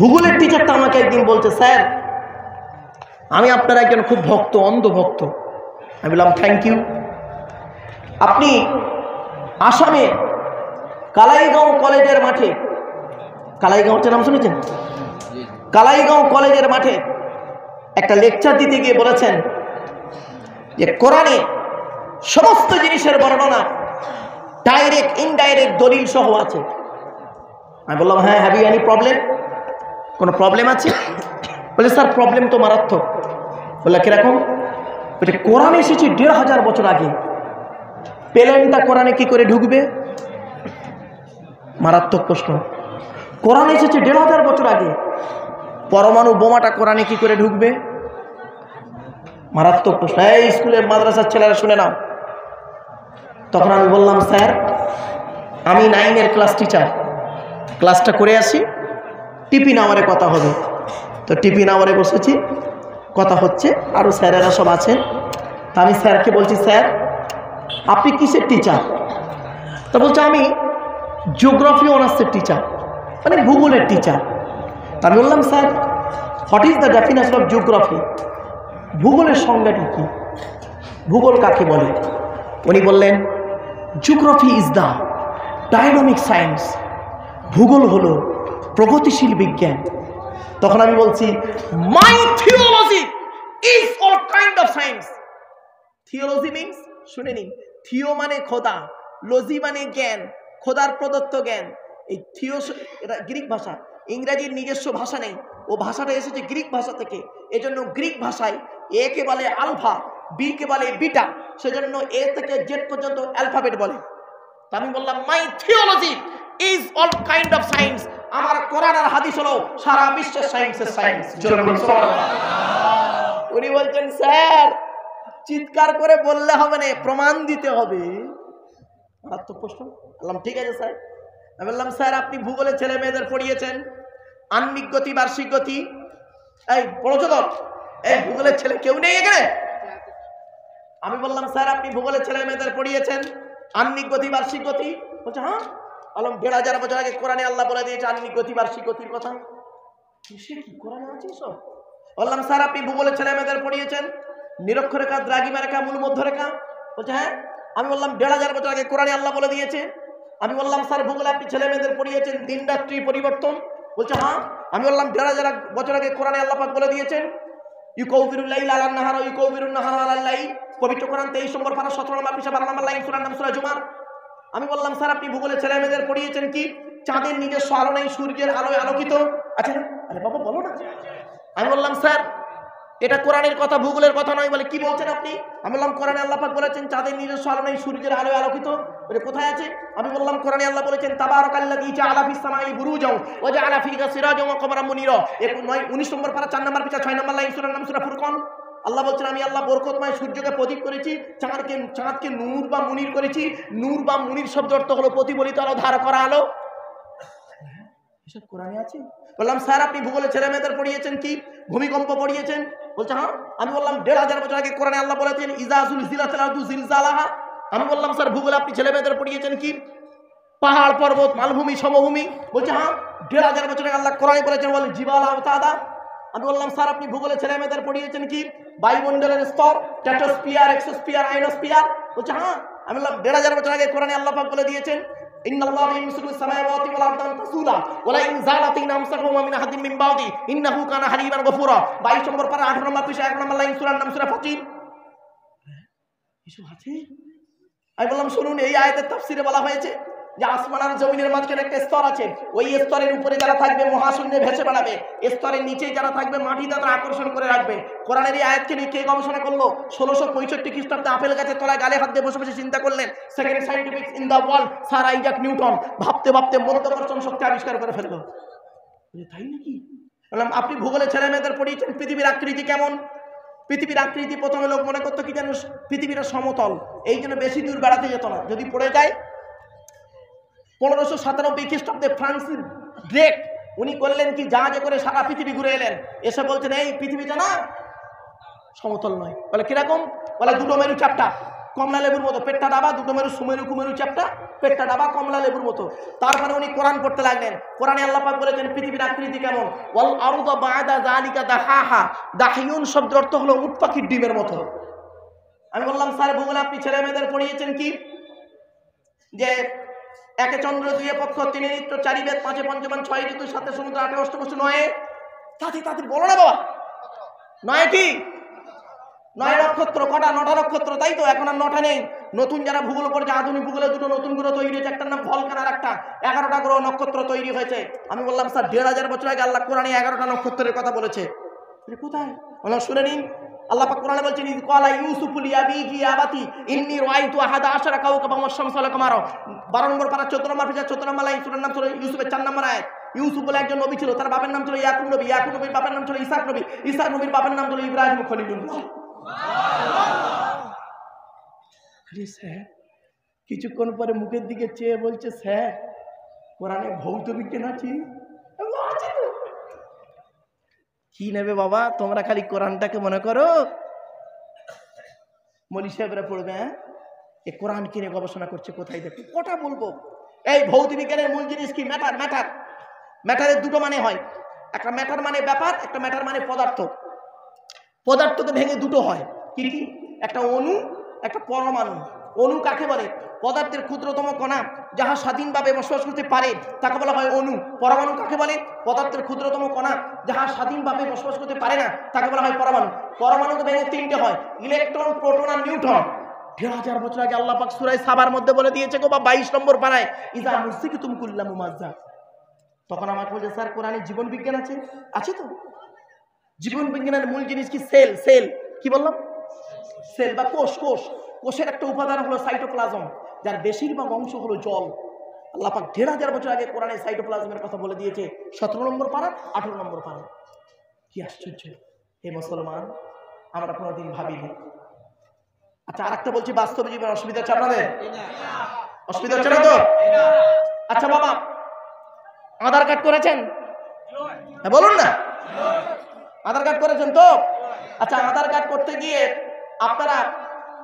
ভূগোলের টিচারটা আমাকে একদিন বলছে, স্যার, আমি আপনার একজন খুব ভক্ত অন্ধ ভক্ত আমি বললাম থ্যাংক ইউ আপনি আসামে কালাইগাঁও কলেজের মাঠে, কালাইগাঁও হচ্ছে নাম শুনেছেন? কালাইগাঁও কলেজের মাঠে একটা লেকচার দিতে গিয়ে বলেছেন যে, কোরআনে সমস্ত জিনিসের বর্ণনা ডাইরেক্ট ইনডাইরেক্ট দলিল সহ আছে। আমি বললাম হ্যাঁ হ্যাভ ইউ এনি প্রবলেম কোনো প্রবলেম আছে? বলে, স্যার প্রবলেম তো মারাত্মক। বললে কীরকম বলছে কোরআন এসেছে দেড় হাজার বছর আগে। প্লেনটা কোরআনে কি করে ঢুকবে? মারাত্মক প্রশ্ন। কোরআন এসেছে দেড় হাজার বছর আগে। পরমাণু বোমাটা কোরআনে কি করে ঢুকবে? মারাত্মক প্রশ্ন। এই স্কুলের মাদ্রাসার ছেলেরা, শুনে নাও। তখন আমি বললাম, স্যার, আমি নাইনের ক্লাস টিচার ক্লাসটা করে আসি। টিফিন আওয়ারে কথা হবে। তো টিফিন আওয়ারে বসেছি। কথা হচ্ছে আরও স্যারেরা সব আছেন। তা আমি স্যারকে বলছি, স্যার, আপনি কিসের টিচার তা বলছে, আমি জিওগ্রাফি অনার্সের টিচার মানে ভূগোলের টিচার তা আমি বললাম, sir what is the definition of geography ভূগোলের সংজ্ঞাটি কী? ভূগোল কাকে বলে? উনি বললেন geography is the dynamic science ভূগোল হলো প্রগতিশীল বিজ্ঞান। তখন আমি বলছি my theology is all kind of science theology means শুনে নিন থিও মানে খোদা লজি মানে জ্ঞান, খোদার প্রদত্ত জ্ঞান। এই থিও এটা গ্রিক ভাষা, ইংরাজির নিজস্ব ভাষা নেই। ও ভাষাটা এসেছে গ্রিক ভাষা থেকে। এজন্য গ্রিক ভাষায় এ কে বলে আলফা বি কে বলে বিটা, সেজন্য এ থেকে জেড পর্যন্ত অ্যালফাবেট বলে। তা আমি বললাম my theology is all kind of science আমার কোরআন আর হাদিস হলো সারা বিশ্বের সায়েন্সের সায়েন্স উনি বলছেন, স্যার, চিৎকার করে বললে হবে না, প্রমাণ দিতে হবে। মারাত্মক প্রশ্ন। বললাম, ঠিক আছে, স্যার। আমি বললাম, স্যার, আপনি ভূগোলে ছেলে মেয়েদের পড়িয়েছেন। আন্নিক গতি, বার্ষিক গতি। এই, পড়েছো তো? এই, ভূগোলের ছেলে কেউ নেই এখানে? আমি বললাম, স্যার, আপনি ভূগোলের ছেলে মেয়েদের পড়িয়েছেন। আন্নিক গতি, বার্ষিক গতি। বলছে হ্যাঁ? বললাম দেড় হাজার বছর আগে কোরআনে আল্লাহ বলে দিয়েছে আন্নিক গতি বার্ষিক গতির কথা। কিসে কি? কোরআনে আছে সব বললাম স্যার, আপনি ভূগোলের ছেলে মেয়েদের পড়িয়েছেন, নিরক্ষরেখা দ্রাগিমা রেখা মূল মধ্যরেখা। বলছে হ্যাঁ আমি বললাম দেড় হাজার বছর আগে কোরআনে আল্লাহ বলে দিয়েছে। আমি বললাম, স্যার, ভূগোলে আপনি ছেলে মেয়েদের পড়িয়েছেন, দিন রাত্রি পরিবর্তন। বলছে হ্যাঁ আমি বললাম, দেড় হাজার বছর আগে কোরআনে আল্লাহ পাক বলে দিয়েছেন ইউ কৌবিরুল্লাহ আলান নাহার ইউ কৌবিরুল নাহার আল্লাহ পবিত্র কোরআন তেইশ নম্বর পারা, সতেরো নম্বর পিসা, বারো নম্বর লাইন সুরার নাম সুরা জুমার। আমি বললাম, স্যার, আপনি ভূগোলে ছেলে মেয়েদের পড়িয়েছেন কি? চাঁদের নিজস্ব আলো নেই সূর্যের আলোয় আলোকিত। আচ্ছা আরে বাবা, বলো না। আমি বললাম, স্যার, এটা কোরআনের কথা, ভূগোলের কথা নয় বলে কি বলছেন আপনি? আমি বললাম, কোরআনে আল্লাহ পাক বলেছেন, চাঁদের নিজস্ব আলো নেই সূর্যের আলোয় আলোকিত। বলে, কোথায় আছে? আমি বললাম, কোরআনে আল্লাহ বলেছেন, তাবারাকাল্লাযী জাআলা ফিস সামাই বুরুজাও ওয়া জাআলা ফিহা সিরাজাও ওয়া কমারাম মুনিরা। নয় 19 নম্বর পারা চার নম্বর পিছা ছয় নম্বর লাইন, সূরার নাম সূরা ফুরকান। আল্লাহ বলছেন, আমি আল্লাহ বরকতময় সূর্যকে প্রদীপ করেছি, চাঁদকে চাঁদকে নূর বা মুনির করেছি। নূর বা মুনির শব্দ অর্থ হলো প্রতিফলিত আলো, ধার করা আলো। এসব কোরআনে আছে? বললাম, স্যার, আপনি ভূগোলে ছেলে মেয়েদের পড়িয়েছেন কি? ভূমিকম্প পড়িয়েছেন? বলছে হ্যাঁ আমি বললাম, দেড় হাজার বছর আগে কোরআনে আল্লাহ বলেছেন ইজাজুল জিলাতু জিলজালাহা। আমি বললাম, স্যার, ভূগোলে আপনি ছেলে মেয়েদের পড়িয়েছেন কি? পাহাড় পর্বত, মালভূমি, সমভূমি? বলছে হ্যাঁ দেড় হাজার বছর আগে আল্লাহ কোরআনে বলেছেন বলে জিবাল আওতাদা। আমি বললাম স্যার আপনি ভূগোলে ছেলে মেয়েদের পড়িয়েছেন কি বায়ুমণ্ডলের স্তর ট্যাটোস্পিয়ার এক্সোস্পিয়ার আইনোস্পিয়ার বলছে হ্যাঁ আমি বললাম দেড় হাজার বছর আগে কোরআনে আল্লাহ পাক বলে দিয়েছেন إن الله يمسك السماوات والأرض أن تزولا ولئن زالت إن أمسكهما من أحد من بعده إنه كان حليما غفورا 22 নম্বর পারা 18 নম্বর পৃষ্ঠা 1 নম্বর লাইন সূরার নাম সূরা ফাতির এসব আছে আমি বললাম শুনুন এই আয়াতের তাফসিরে বলা হয়েছে যে আসমান আর জমিনের মাঝখানে একটা স্তর আছে, ওই স্তরের উপরে যারা থাকবে মহাশূন্যে ভেসে বেড়াবে স্তরের নিচে যারা থাকবে মাটি তাদের আকর্ষণ করে রাখবে। কোরআনের এই আয়াতকে নিয়ে কে গবেষণা করল? ষোলোশো পঁয়ষট্টি খ্রিস্টাব্দে আপেল গাছের তলায় গালে হাত দিয়ে বসে বসে চিন্তা করলেন। Second scientific in the world Sir Isaac Newton ভাবতে ভাবতে মনোদর্শন শক্তি আবিষ্কার করে ফেলল। তাই নাকি? বললাম, আপনি ভূগোলে ছেলে মেয়েদের পড়িয়েছেন, পৃথিবীর আকৃতি কেমন? পৃথিবীর আকৃতি প্রথমে লোক মনে করতো কি জানো পৃথিবীটা সমতল, এই জন্য বেশি দূর বেড়াতে যেত না। যদি পড়ে যায় পনেরোশো সাতানব্বই খ্রিস্টাব্দে ফ্রান্সিস ড্রেক উনি করলেন কি, জাহাজে করে সারা পৃথিবী ঘুরে এলেন। এসে বলছেন, এই পৃথিবীটা না সমতল নয়। বলে, কীরকম? বলে, দুটো মেরু চাপটা কমলা লেবুর মতো, পেটটা ডাবা, দুটো মেরু সুমেরু কুমেরু চ্যাপটা, পেটটা ডাবা, কমলা লেবুর মতো। তারপরে উনি কোরআন পড়তে লাগলেন। কোরআনে আল্লাহ পাক বলেছেন, পৃথিবীর আকৃতি কেমন? ওয়াল আরদা বাদা জালিকা দাহাহা দাহিউন শব্দের অর্থ হলো উট পাখির ডিমের মতো। আমি বললাম, স্যার, ভূগোল আপনি ছেলে মেয়েদের পড়িয়েছেন কি? যে একে চন্দ্র দুয়ে পক্ষ তিনে নিত্য চারি বেদ পাঁচে পঞ্চমান ছয় ঋতু সাথে সমুদ্র আটে অষ্টমস্ত নয়। তাতে তাতে বলো না বাবা। নয় কি নয় নক্ষত্র কটা? নটা নক্ষত্র তাই তো? এখন আর নটা নেই। নতুন যারা ভূগোল পড়ছে আধুনিক ভূগোলে দুটো নতুন গ্রহ তৈরি হয়েছে। একটার নাম ফলকান আর একটা। এগারোটা গ্রহ নক্ষত্র তৈরি হয়েছে। আমি বললাম স্যার দেড় হাজার বছর আগে আল্লাহ কোরআনে এগারোটা নক্ষত্রের কথা বলেছে। বলে, কোথায়? বললাম শুনে নিন। আল্লাহ পাক কোরআনে বলছেন, ইদ ক্বালা ইউসুফু ইয়া আবাতি ইন্নী রাআইতু আহাদা আশারা কাওকাবা ওয়াশ-শামসা ওয়াল কামারা। 12 নম্বর পারা 14 নম্বর পৃষ্ঠা 14 নম্বর লাইন, সূরার নাম ছিল ইউসুফের 4 নম্বর আয়াত। ইউসুফ বলে একজন নবী ছিল, তার বাবার নাম ছিল ইয়াকুব নবী। ইয়াকুব নবীর বাবার নাম ছিল ইসাক নবী। ইসাক নবীর বাবার নাম ছিল ইব্রাহিম খলিলুল্লাহ আরে স্যার, কিছুক্ষণ পরে মুখের দিকে চেয়ে বলছে, স্যার, কোরআনে ভৌত বিজ্ঞান আছে? "আছে তো।" কি নেবে বাবা? তোমরা খালি কোরআনটাকে মনে করো। মলি সাহেবরা পড়বে হ্যাঁ? এ কোরআন কিনে গবেষণা করছে কোথায় দেখো? কটা বলব? এই ভৌত বিজ্ঞানের মূল জিনিস কি? ম্যাটার ম্যাটার ম্যাটারের দুটো মানে হয়। একটা ম্যাটার মানে ব্যাপার, একটা ম্যাটার মানে পদার্থ। পদার্থকে ভেঙে দুটো হয়। কি? একটা অণু, একটা পরমাণু। অণু কাকে বলে? পদার্থের ক্ষুদ্রতম কণা যাহা স্বাধীনভাবে বসবাস করতে পারে, তাকে বলা হয় অণু পরমাণু কাকে বলে? পদার্থের ক্ষুদ্রতম কণা যাহা স্বাধীনভাবে বসবাস করতে পারে না, তাকে বলা হয় পরমাণু। পরমাণুকে ভেঙে তিনটে হয়, ইলেকট্রন, প্রোটন আর নিউট্রন। দেড় হাজার বছর আগে আল্লাহ পাক সুরাই সাবার মধ্যে বলে দিয়েছে গো, বা বাইশ নম্বর পাড়ায় ইজা মুসিকে তুমি কুল্লাম মাজা তখন আমাকে বলছে, স্যার, কোরআনে জীবন বিজ্ঞান আছে? আছে তো। জীবন বিজ্ঞানের মূল জিনিস কি? Cell cell. কি বললাম? সেল বা কোষ কোষ। কোষের একটা উপাদান হলো সাইটোপ্লাজম যার বেশিরভাগ অংশ হলো জল। আল্লাহ পাক দেড় হাজার বছর আগে কোরআনে সাইটোপ্লাজমের কথা বলে দিয়েছে, সতেরো নম্বর পাড়া আঠেরো নম্বর পাড়া কি আশ্চর্য। হে মুসলমান, আমরা কোনোদিন ভাবিনি। আচ্ছা আর একটা বলছি, বাস্তব জীবনে অসুবিধা হচ্ছে আপনাদের? অসুবিধা হচ্ছে তো? আচ্ছা বাবা, আধার কার্ড করেছেন? হ্যাঁ বলুন না। আধার কার্ড করেছেন তো? আচ্ছা আধার কার্ড করতে গিয়ে আপনারা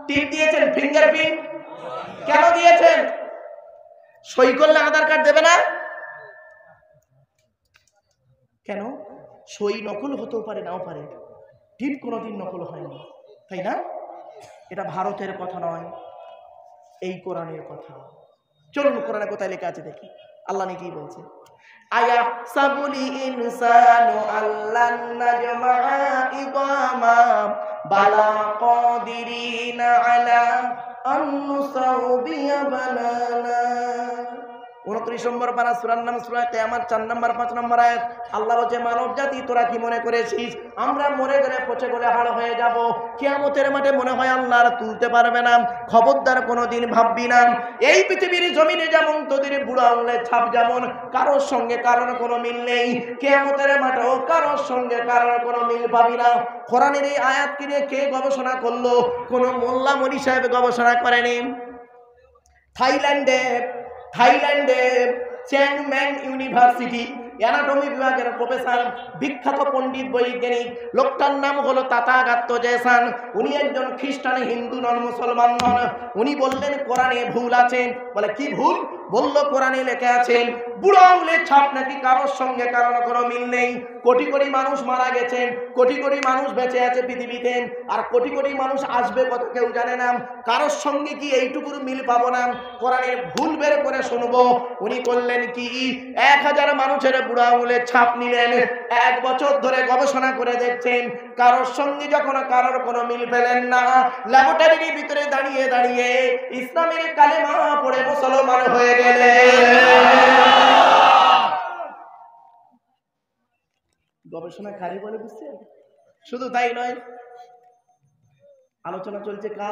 টিপ দিয়েছেন ফিঙ্গারপ্রিন্ট কেন দিয়েছেন? সই করলে আধার কার্ড দেবে না? কেন? সই নকল হতেও পারে, নাও পারে। টিপ কোনোদিন নকল হয়নি, তাই না? এটা ভারতের কথা নয়, এই কোরআনের কথা। চলুন, কোরআনে কোথায় লেখা আছে দেখি। আল্লাহ নাকি বলছে, আয়া সাবুলি ইনসানু ইদামা بلى قادرين على أن نسوي بنانا উনত্রিশ নম্বর পারা সুরার নাম সুরা কেয়ামার চার নম্বর, পাঁচ নম্বর আয়াত। আল্লাহ বলছে, মানব জাতি, তোরা কি মনে করেছিস? আমরা মরে গেলে পচে গেলে হাড় হয়ে যাব। কেয়ামতের মাঠে মনে হয় আল্লাহ আর তুলতে পারবে না। খবরদার কোনোদিন ভাববি না। এই পৃথিবীর জমিনে যেমন তোদের বুড়ো আঙুলের ছাপ যেমন, কারোর সঙ্গে কারোর কোনো মিল নেই। কেয়ামতের মাঠেও কারোর সঙ্গে কারোর কোনো মিল পাবি না। কোরআনের এই আয়াত কিনে কে গবেষণা করল? কোনো মোল্লা মনি সাহেব গবেষণা করেনি? থাইল্যান্ডে থাইল্যান্ডে চ্যাংম্যাং ইউনিভার্সিটি অ্যানাটমি বিভাগের প্রফেসর বিখ্যাত পণ্ডিত, বৈজ্ঞানিক, লোকটার নাম হলো তাতাগাত্ত জয়সান। উনি একজন খ্রিস্টান, হিন্দু, নন মুসলমান নন। উনি বললেন, কোরআনে ভুল আছে। বলে, কি ভুল? বলল, কোরআনে লেখা আছে, বুড়ো আঙুলের ছাপ নাকি কারোর সঙ্গে কারোর কোনো মিল নেই। কোটি কোটি মানুষ মারা গেছে, কোটি কোটি মানুষ বেঁচে আছে পৃথিবীতে, আর কোটি কোটি মানুষ আসবে কত কেউ জানে না। কারোর সঙ্গে কি এইটুকুর মিল পাবো না? কোরআনের ভুল বের করে শুনব। উনি করলেন কি? এক হাজার মানুষের বুড়ো আঙুলের ছাপ নিলেন। এক বছর ধরে গবেষণা করে দেখছেন, কারোর সঙ্গে যখন কারোর কোনো মিল পেলেন না ল্যাবরেটরির ভিতরে দাঁড়িয়ে দাঁড়িয়ে ইসলামের কালেমা পড়ে মুসলমান হয়ে গেলে গবেষণা বলে শুধু তাই নয়, আলোচনা চলছে কা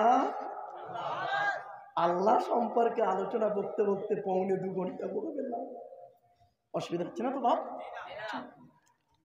আল্লাহ সম্পর্কে আলোচনা বকতে বকতে পৌনে দু ঘণ্টা বলে গেলাম অসুবিধা হচ্ছে না তো বাপ